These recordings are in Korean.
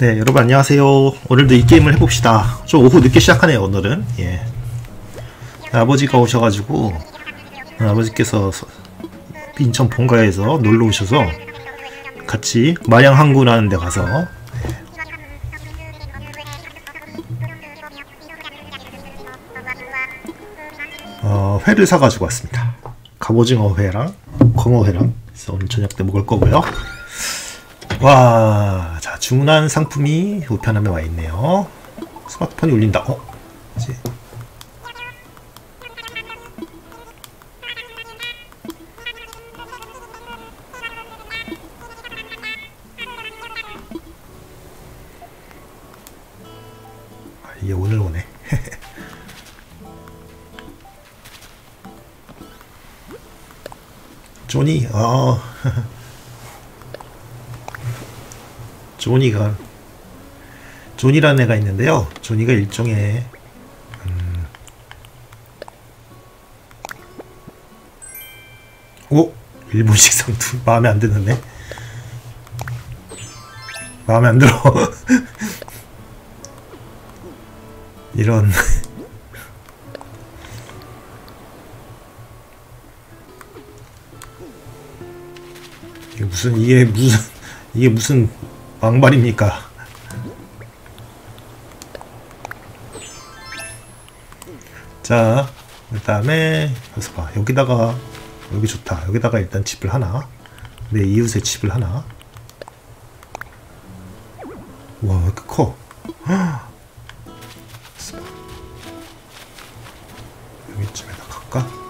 네, 여러분 안녕하세요. 오늘도 이 게임을 해봅시다. 좀 오후 늦게 시작하네요, 오늘은. 예. 아버지가 오셔가지고, 아버지께서 서- 인천 본가에서 놀러 오셔서 같이 마양 항구라는 데 가서 어, 회를 사가지고 왔습니다. 갑오징어 회랑 광어 회랑 그래서 오늘 저녁 때 먹을 거고요. 와, 자 주문한 상품이 우편함에 와 있네요. 스마트폰이 울린다. 어, 이제 아, 이게 오늘 오네. 조니, 아, 조니가 조니라는 애가 있는데요. 조니가 일종의 음, 오 일본식 상투 마음에 안 드는데 마음에 안 들어. 이런 이게 무슨 이게 무슨 이게 무슨 막말입니까? 자, 그 다음에 여기서 봐. 여기다가 여기 좋다. 여기다가 일단 칩을 하나. 내 이웃의 칩을 하나. 와, 왜 이렇게 커? 여기쯤에다 갈까?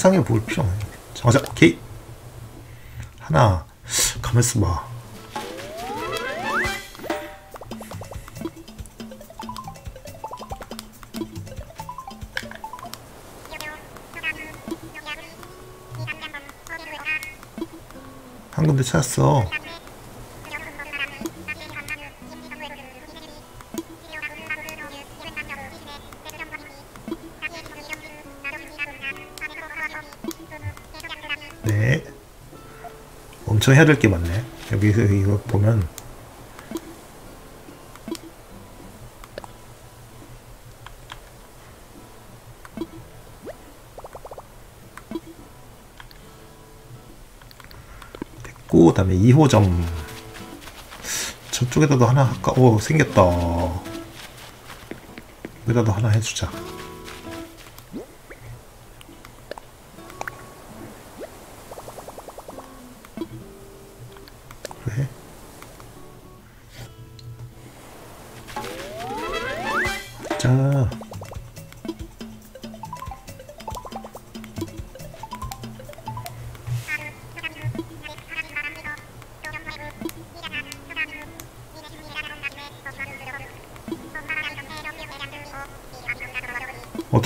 상상해 볼 필요 없네. 자, 자, 오케이. 하나, 가만있어 봐. 한 군데 찾았어. 엄청 해야 될 게 많네. 여기서 이거 보면 됐고 그 다음에 2호점 저쪽에다도 하나 할까? 오 생겼다. 여기다도 하나 해주자.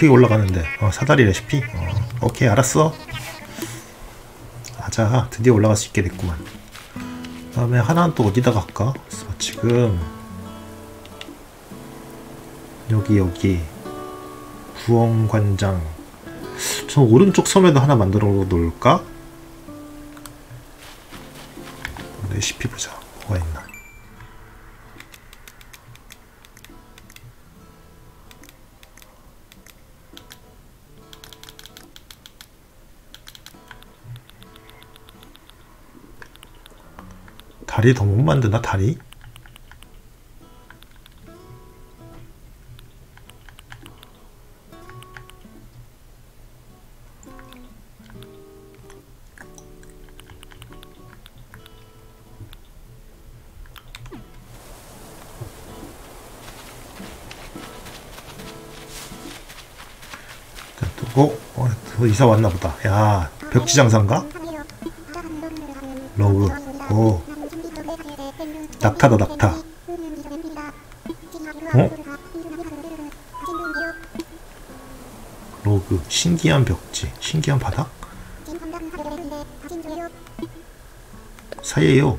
어떻게 올라가는데? 어, 사다리 레시피? 어, 오케이, 알았어. 아자, 드디어 올라갈 수 있게 됐구만. 다음에 하나는 또 어디다 갈까? 그래서 지금 여기 여기 구원관장 저 오른쪽 섬에도 하나 만들어 놓을까? 레시피 보자 다리 더 못 만드나 다리? 어, 어, 또 이사 왔나 보다. 야, 벽지 장사인가? 러브. 오, 낙타다 낙타. 어? 로그 신기한 벽지 신기한 바닥 사예요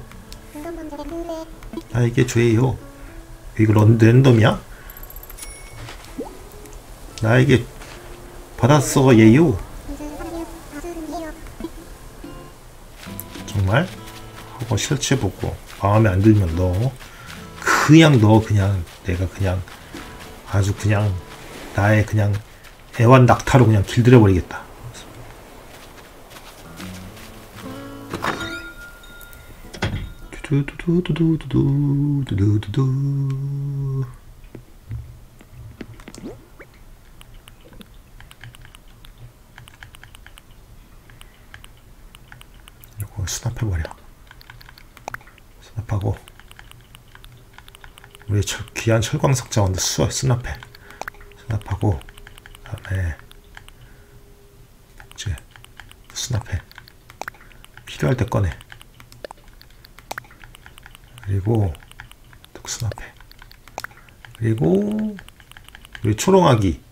아 이게 죄예요 이거 런, 랜덤이야? 나에게 받았어 예요 정말 한번 실체보고 마음에 안 들면 너 그냥 너 그냥 내가 그냥 아주 그냥 나의 그냥 애완 낙타로 그냥 길들여 버리겠다. 두두두두두두두두두두 이거 수납해버려 수납하고 우리 철, 귀한 철광석 자원도 수, 수납해. 수납하고 그 다음에 복제 수납해. 필요할 때 꺼내. 그리고 또 수납해. 그리고 우리 초롱아기.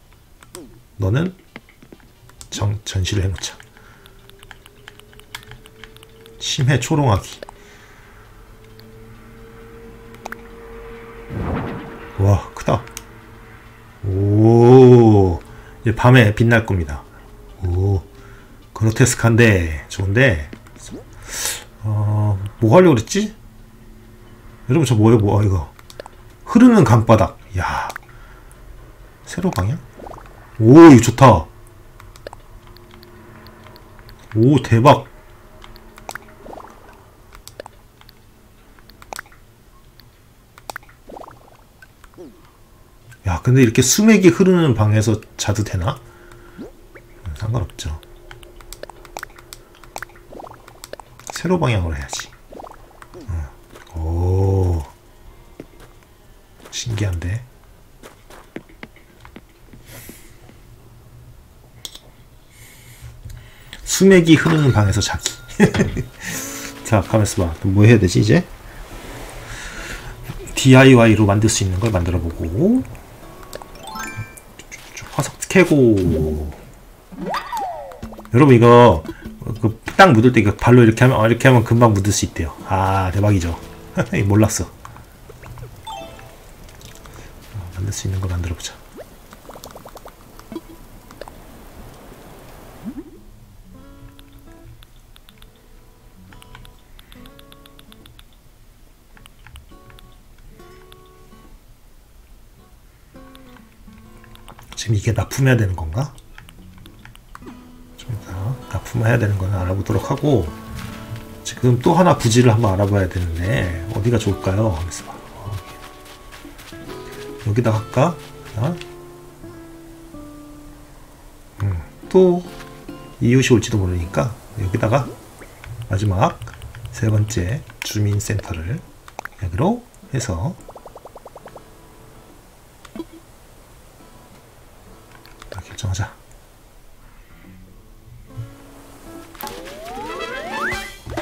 너는 정, 전시를 해놓자. 심해 초롱아기 밤에 빛날 겁니다. 오 그로테스크한데 좋은데. 어 뭐 하려고 그랬지? 여러분 저 뭐예요 뭐 이거. 흐르는 강바닥. 야 세로 방향? 오 이거 좋다. 오 대박 야 근데 이렇게 수맥이 흐르는 방에서 자도 되나? 음, 상관없죠. 세로 방향으로 해야지. 어. 오. 신기한데? 수맥이 흐르는 방에서 자기. 자 가만있어 봐뭐 해야 되지 이제? DIY로 만들 수 있는 걸 만들어 보고 캐고. 여러분 이거 그땅 묻을 때 이거 발로 이렇게 하면 어, 이렇게 하면 금방 묻을 수 있대요. 아 대박이죠. 몰랐어. 어, 만들 수 있는 거 만들어 보자 지금 이게 납품해야 되는 건가? 납품해야 되는 거는 알아보도록 하고 지금 또 하나 부지를 한번 알아봐야 되는데 어디가 좋을까요? 여기다 할까? 어? 음, 또 이웃이 올지도 모르니까 여기다가 마지막 세 번째 주민센터를 여기로 해서 정하자.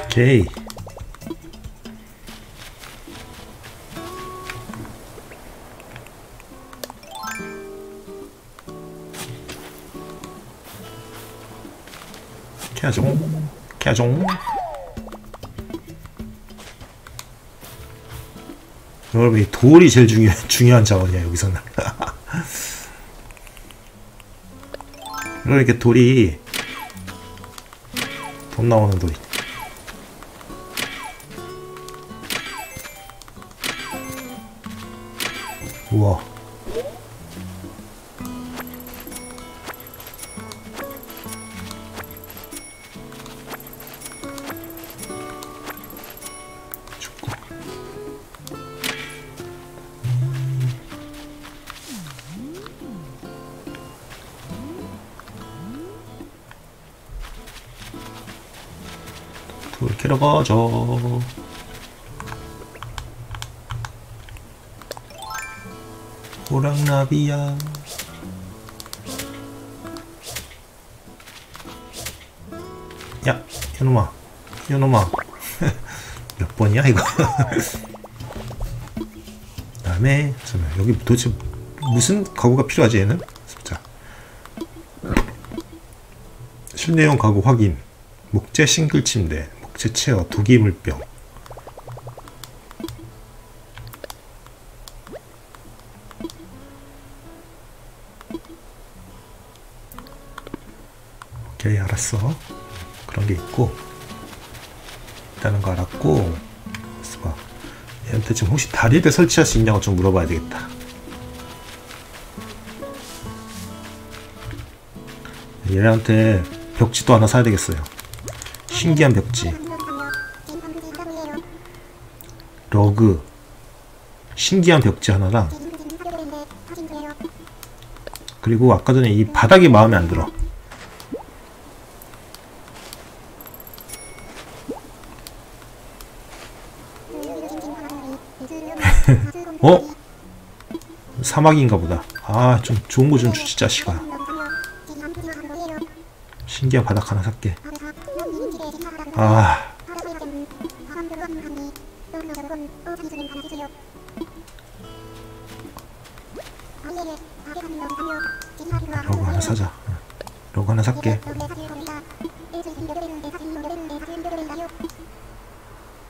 오케이. 캐종, 캐종. 여러분, 이 돌이 제일 중요, 중요한 자원이야, 여기서는. 이렇게 돌이 돈 나오는 돌이 가자 호랑나비야. 야 이놈아. 이놈아. 몇 번이야 이거? 다음에 잠깐만 여기 도대체 무슨 가구가 필요하지 얘는? 자. 실내용 가구 확인. 목재 싱글 침대 목재 체어 두기물병 오케이 알았어. 그런 게 있고 있다는 거 알았고 봐. 얘한테 지금 혹시 다리를 설치할 수 있냐고 좀 물어봐야 되겠다. 얘한테 벽지도 하나 사야 되겠어요. 신기한 벽지 러그 신기한 벽지 하나랑 그리고 아까 전에 이 바닥이 마음에 안 들어. 어? 사막인가 보다. 아 좀 좋은 거 좀 주지 자식아. 신기한 바닥 하나 살게. 아 러그 하나 사자 응. 러그 하나 살게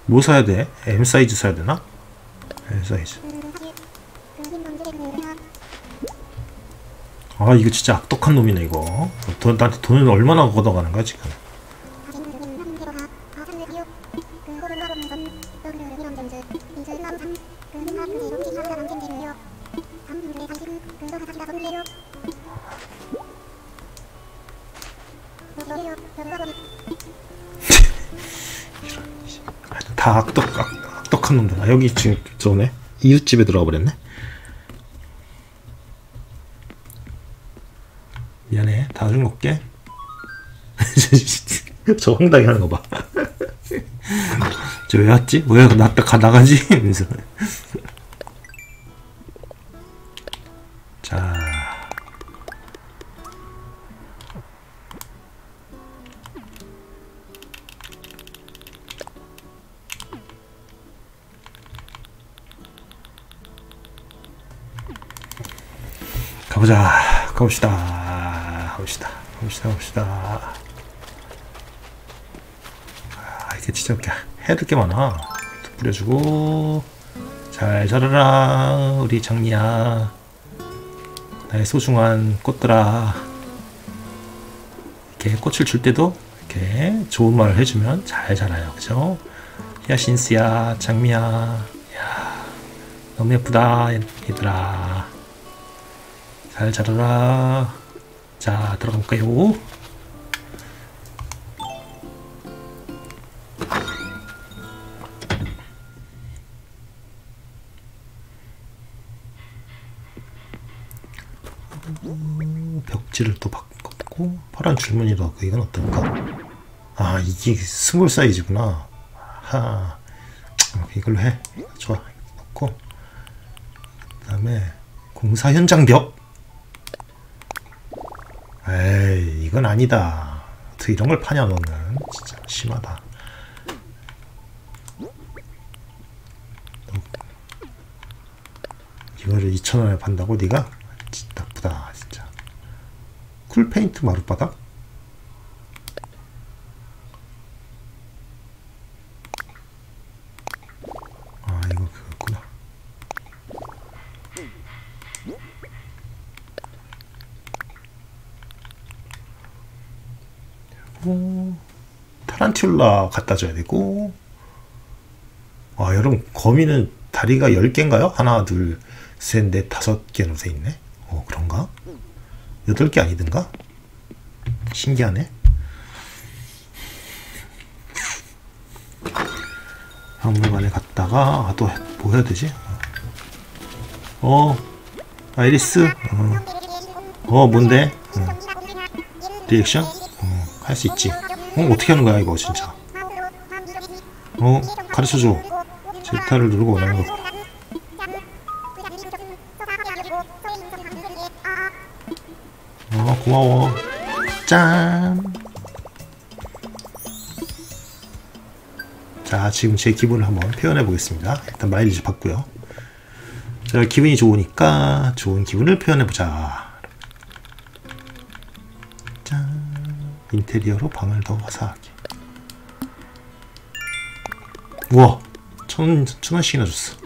뭐 사야 돼? M 사이즈 사야 되나? M 사이즈 아 이거 진짜 악독한 놈이네 이거 돈, 나한테 돈을 얼마나 걷어가는 거야 지금 여기 지금 저네. 이웃집에 들어가 버렸네. 미안해. 다준 먹게. 저 황당해 하는 거 봐. 저 왜 왔지? 왜 나딱 가 나가지? 이러면서 가봅시다. 가봅시다. 가봅시다. 가봅시다. 아 이게 진짜 이렇게 될게 많아. 뿌려주고. 잘 자라라 우리 장미야. 나의 소중한 꽃들아. 이렇게 꽃을 줄 때도 이렇게 좋은 말을 해주면 잘 자라요. 그죠? 야신스야 장미야. 야 너무 예쁘다 얘들아 잘 자라라. 자 들어가 볼까요? 벽지를 또 바꿨고 파란 줄무늬로 이건 어떨까? 아 이게 small 사이즈구나. 하. 이걸로 해. 좋아. 넣고. 그 다음에 공사 현장 벽 에 이 이건 아니다. 어떻게 이런 걸 파냐 너는. 진짜 심하다. 이거를 2,000원에 판다고 네가? 나쁘다 진짜. 쿨페인트 마룻바닥 아 이거 그거구나 그리고 타란툴라 갖다 줘야 되고 와 여러분 거미는 다리가 10개인가요? 하나 둘셋넷 다섯 개로 돼 있네 어 그런가? 8개 아니든가? 신기하네 박물관에 갔다가 아, 또뭐 해야 되지? 어 아이리스 어, 어 뭔데? 어. 리액션? 어, 할수 있지 어 어떻게 하는 거야 이거 진짜 어 가르쳐줘 ZR를 누르고 원하는 거 어 고마워 짠 자, 지금 제 기분을 한번 표현해 보겠습니다. 일단 마일리지 받고요. 제가 기분이 좋으니까 좋은 기분을 표현해 보자. 인테리어로 방을 더 화사하게. 우와, 천, 천 원씩이나 줬어.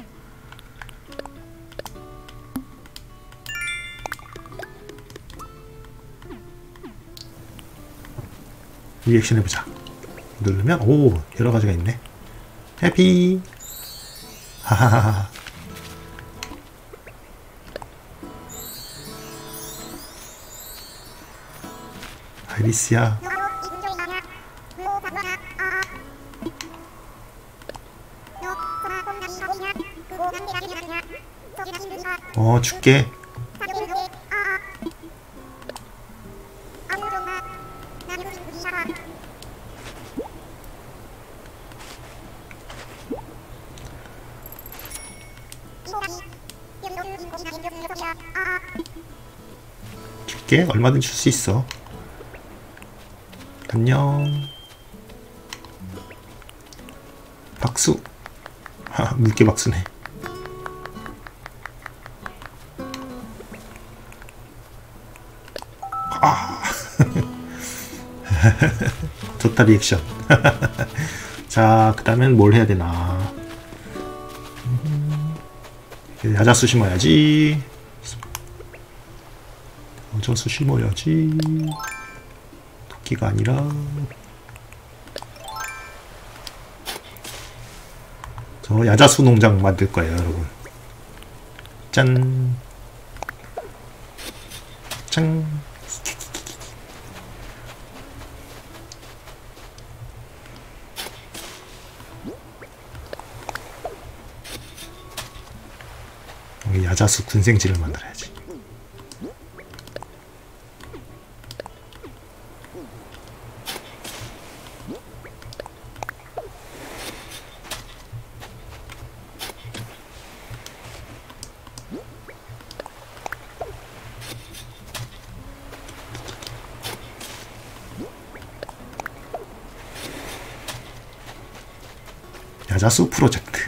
리액션 해보자. 누르면 오 여러 가지가 있네. 해피. 하하하하. 아이리스야. 어 줄게. 줄게. 얼마든지 줄수 있어. 안녕. 박수. 하, 물개 박수네. 아. 좋다 리액션. 자, 그 다음엔 뭘 해야 되나. 음, 야자수 심어야지. 야자수 심어야지. 토끼가 아니라. 저 야자수 농장 만들 거예요, 여러분. 짠. 짠. 야자수 군생지를 만들어야지. 야자수 프로젝트.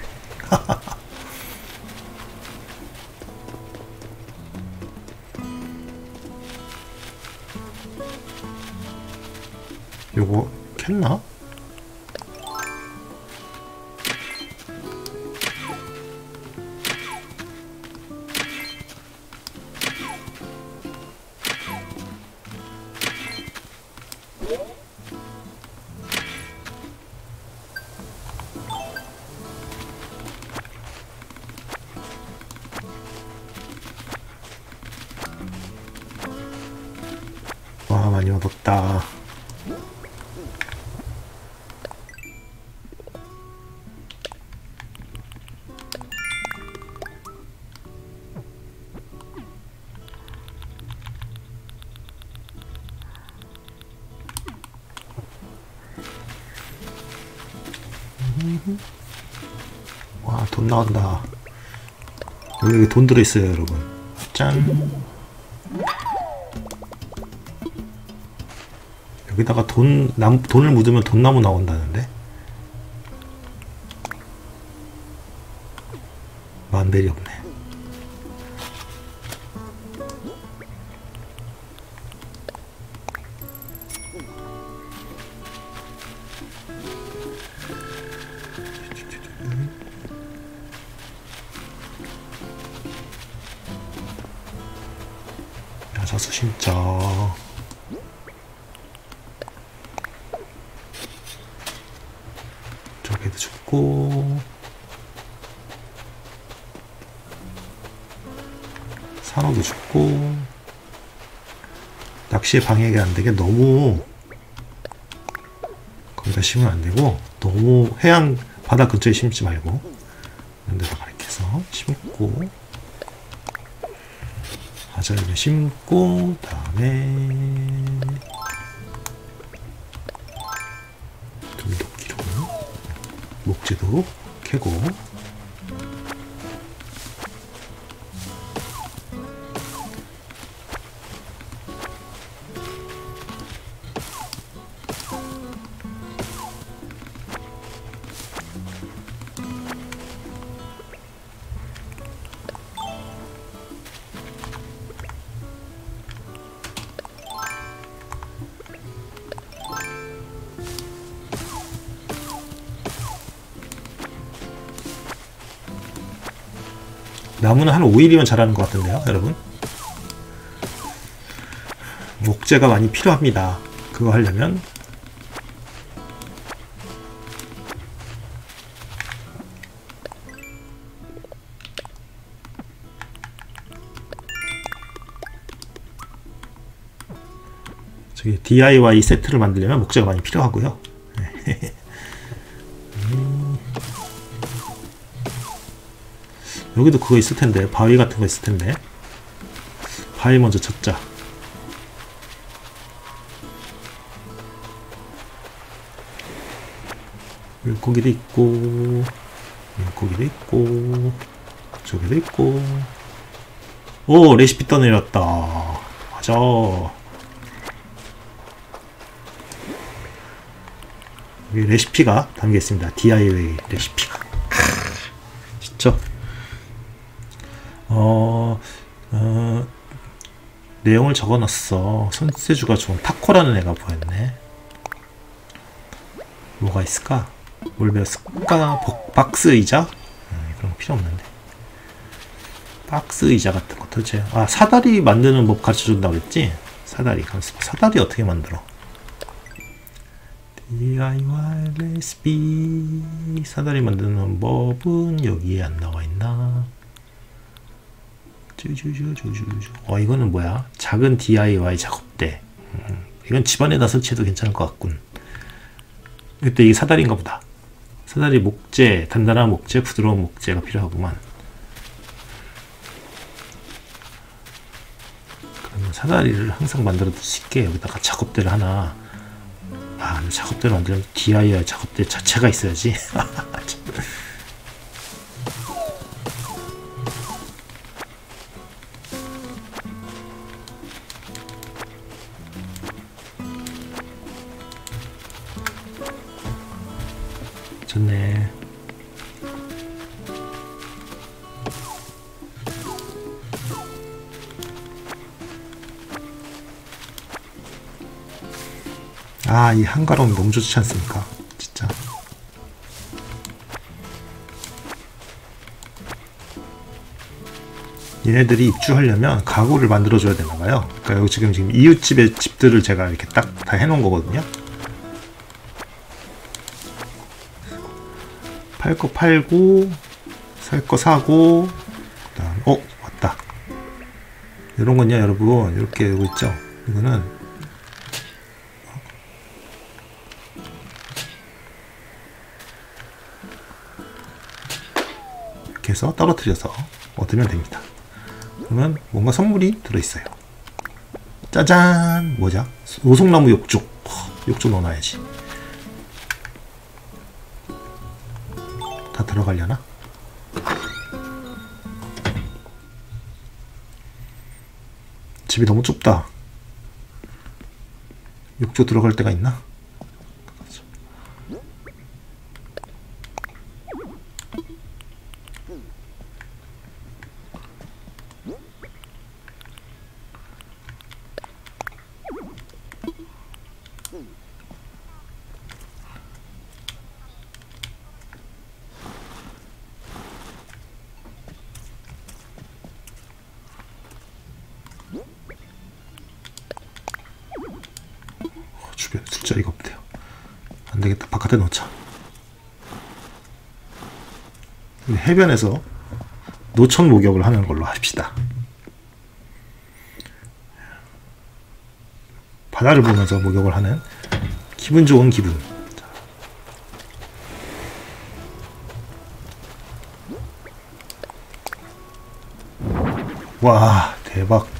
요거 켰나? 얻었다. 와, 돈 나온다. 여기 돈 들어있어요, 여러분. 짠. 여기다가 돈, 남, 돈을 묻으면 돈나무 나온다는데? 만벨이 없네. 낚시에 방해가 안 되게 너무 거기다 심으면 안 되고 너무 해안 바다 근처에 심지 말고 이런 데다가 이렇게 해서 심고 하자를 심고 다음에 돌도끼로 목재도 캐고 저는 한 5일이면 잘하는 것 같은데요 여러분. 목재가 많이 필요합니다. 그거 하려면. 저기 DIY 세트를 만들려면 목재가 많이 필요하고요. 네. 여기도 그거 있을 텐데. 바위 같은 거 있을 텐데. 바위 먼저 찾자. 물고기도 있고 물고기도 있고 저기도 있고. 오 레시피 떠내렸다. 맞아 여기 레시피가 담겨 있습니다. DIY 레시피 내용을 적어놨어 손재주가 좋은 타코라는 애가 보였네 뭐가 있을까 뭘 배웠을까? 박스 의자? 음, 그런 거 필요 없는데. 박스 의자 같은 거 도대체. 아, 사다리 만드는 법 가르쳐 준다고 그랬지? 사다리. 사다리 어떻게 만들어? DIY 레시피. 사다리 만드는 법은 여기에 안 나와 있나? 어, 이거는 뭐야? 작은 DIY 작업대. 음, 이건 집안에다 설치해도 괜찮을 것 같군. 이때 이게 사다리인가 보다. 사다리 목재, 단단한 목재, 부드러운 목재가 필요하구만. 그러면 사다리를 항상 만들어 둘수 있게 여기다가 작업대를 하나 아, 작업대를 만들면 DIY 작업대 자체가 있어야지. 좋네. 아, 이 한가로움 너무 좋지 않습니까? 진짜. 얘네들이 입주하려면 가구를 만들어줘야 되나봐요. 그러니까 여기 지금 지금 이웃집의 집들을 제가 이렇게 딱 다 해놓은 거거든요. 팔 거 팔고 살 거 사고 그다음 어 왔다. 이런 건요 여러분. 이렇게 이거 있죠? 이거는. 이렇게 해서 떨어뜨려서 얻으면 됩니다. 그러면 뭔가 선물이 들어있어요. 짜잔! 뭐죠? 오송나무 욕조 욕조 넣어놔야지 들어가려나? 집이 너무 좁다. 욕조 들어갈 데가 있나? 주변에 술자리가 없대요. 안 되겠다. 바깥에 놓자. 해변에서 노천 목욕을 하는 걸로 합시다. 바다를 보면서 목욕을 하는 기분 좋은 기분. 와, 대박.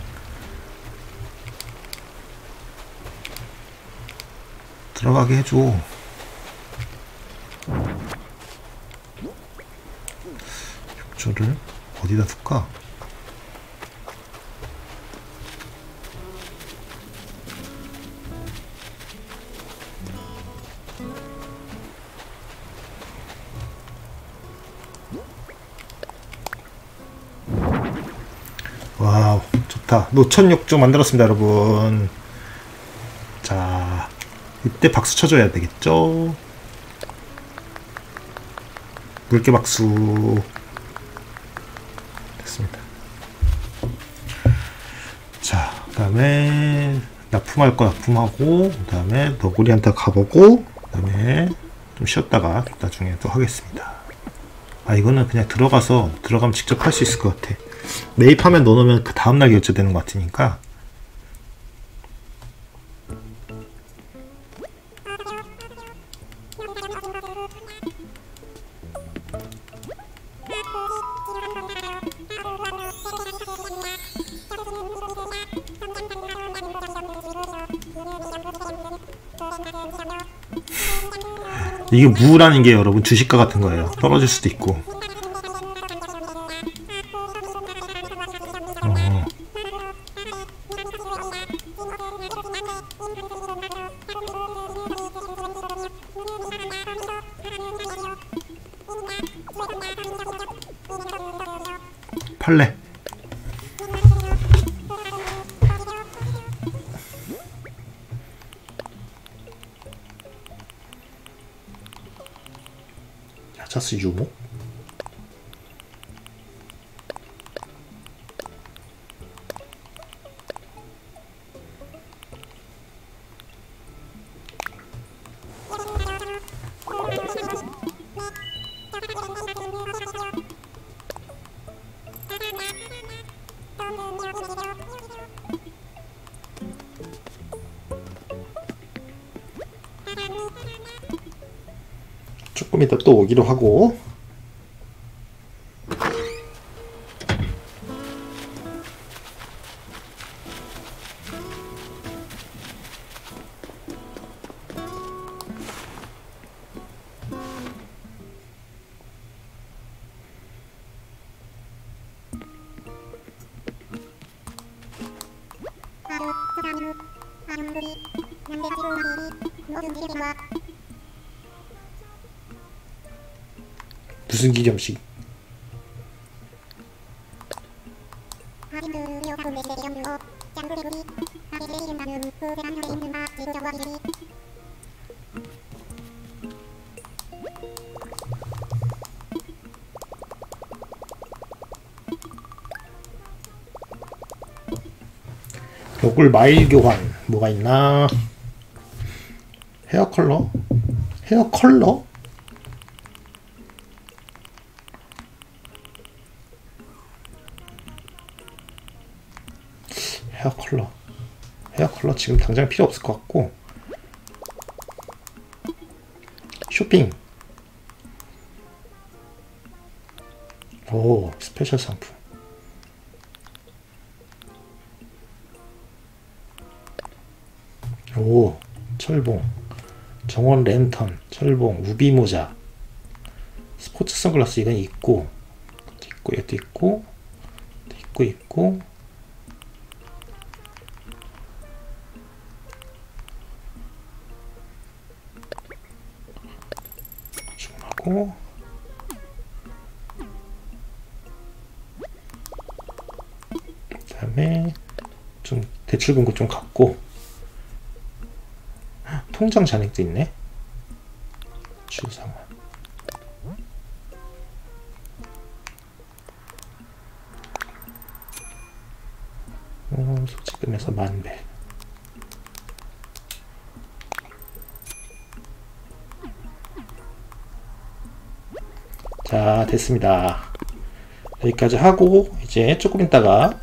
들어가게 해줘. 욕조를 어디다 둘까? 와우, 좋다. 노천 욕조 만들었습니다, 여러분. 자, 이때 박수 쳐줘야 되겠죠? 물개 박수. 됐습니다. 자, 그 다음에 납품할 거 납품하고, 그 다음에 너구리한테 가보고, 그 다음에 좀 쉬었다가 나중에 또 하겠습니다. 아, 이거는 그냥 들어가서, 들어가면 직접 할 수 있을 것 같아. 매입하면 넣어놓으면 그 다음날 결제되는 것 같으니까 이게 무라는 게 여러분 주식과 같은 거예요. 떨어질 수도 있고. 조금 이따 또 오기로 하고 과 기리 요꿀 마일 교환 뭐가 있나? 헤어 컬러? 헤어 컬러? 컬러. 헤어 컬러 지금 당장 필요 없을 것 같고. 쇼핑. 오 스페셜 상품. 오 철봉. 정원 랜턴 철봉 우비 모자. 스포츠 선글라스 이건 있고 있고 얘도 있고 있고 있고 하고 그 다음에 좀 대출금고 좀 갖고 통장 잔액도 있네. 됐습니다. 여기까지 하고 이제 조금 있다가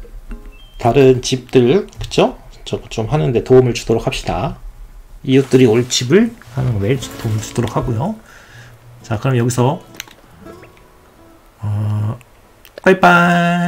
다른 집들 그쵸? 저거 좀 하는데 도움을 주도록 합시다. 이웃들이 올 집을 하는 거에 도움 주도록 하고요. 자, 그럼 여기서 어, 빠이빠이.